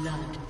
Blood.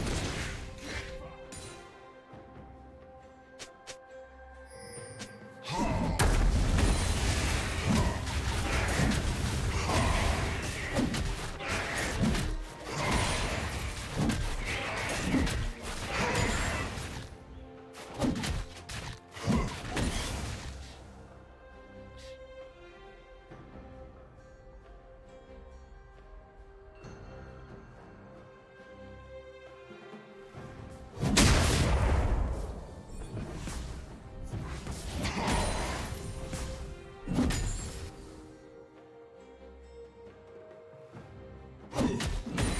Yeah.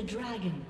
The dragon.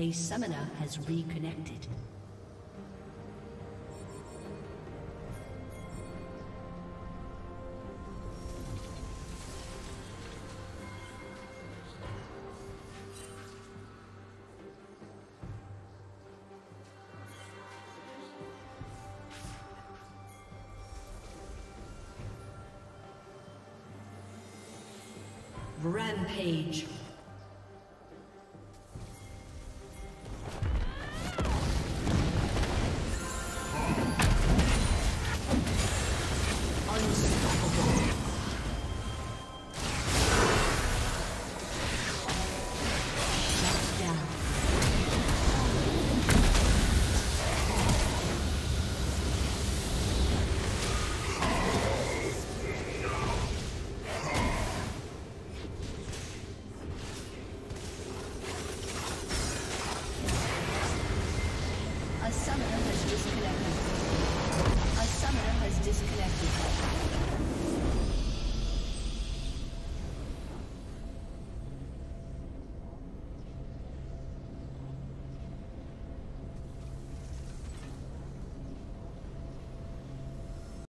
A summoner has reconnected. Rampage.